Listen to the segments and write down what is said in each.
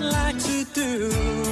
like to do.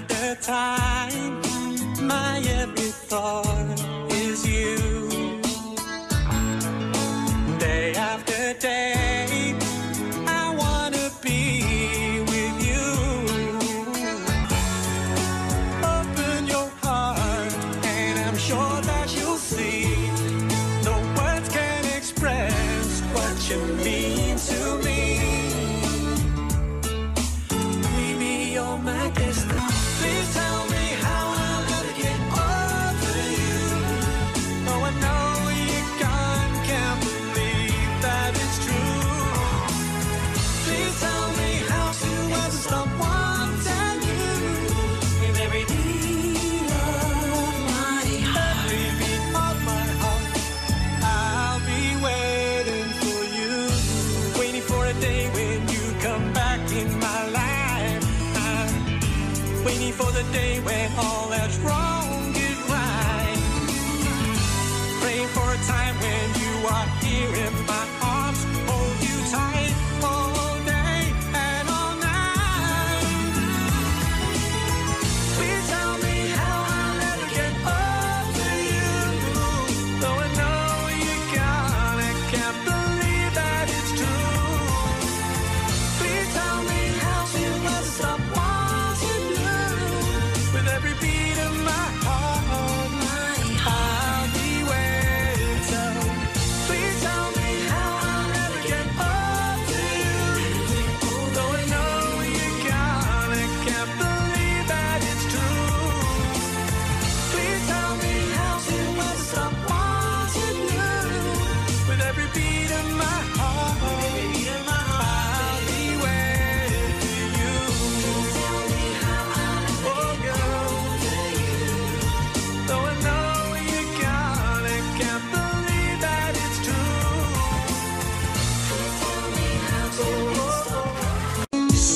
after time. My every thought is you. Day after day. for the day when all that's wrong.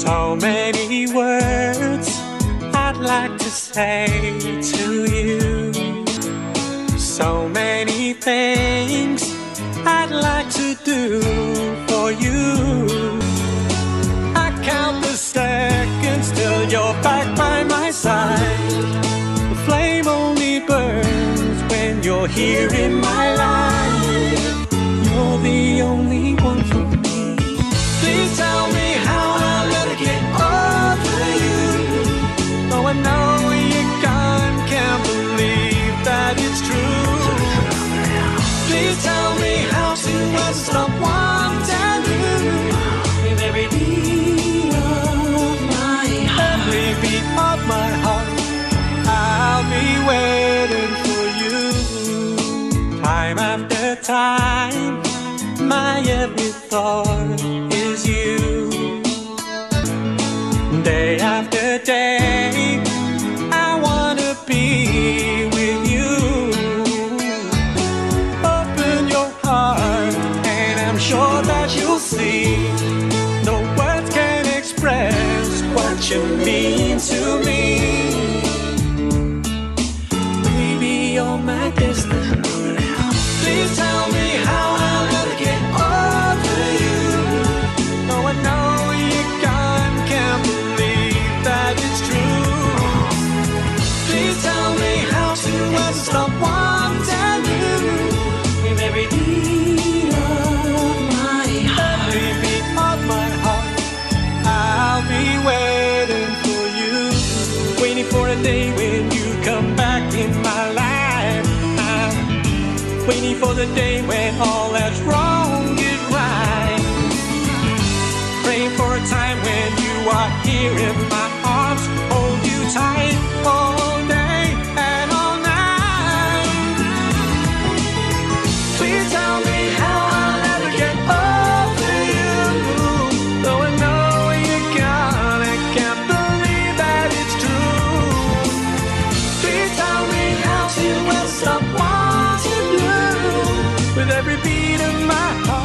so many words I'd like to say to you. So many things I'd like to do for you. I count the seconds till you're back by my side. The flame only burns when you're here in my life. Stop wanting. With every beat of my heart, every beat of my heart, I'll be waiting for you. Time after time, my every thought o Senhor. For the day when all that's wrong is right. Praying for a time when you are here in my beat of my heart.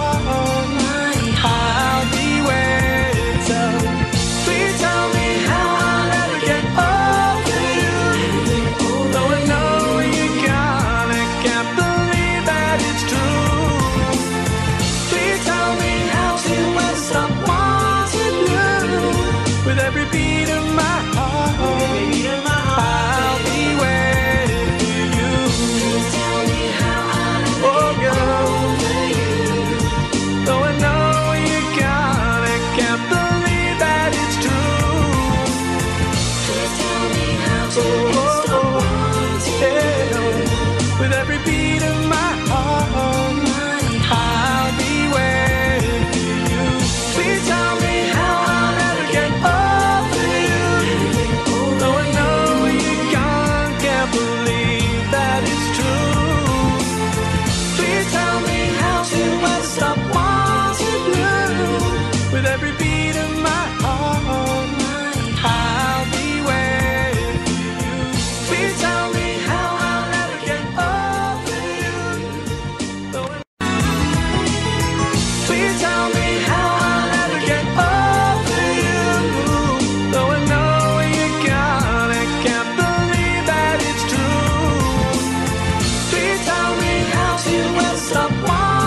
só qual